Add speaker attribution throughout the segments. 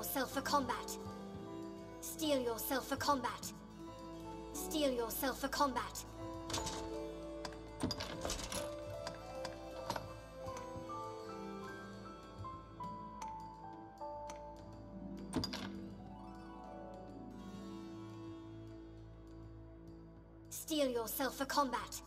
Speaker 1: yourself for combat. Steel yourself for combat. Steel yourself for combat. Steel yourself for combat.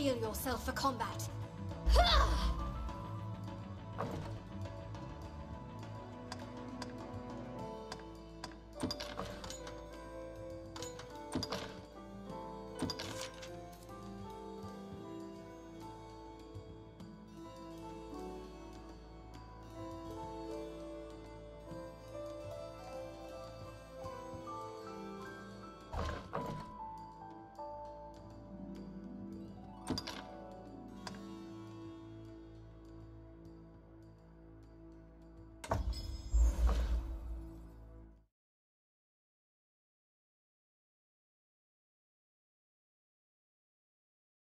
Speaker 1: Steel yourself for combat.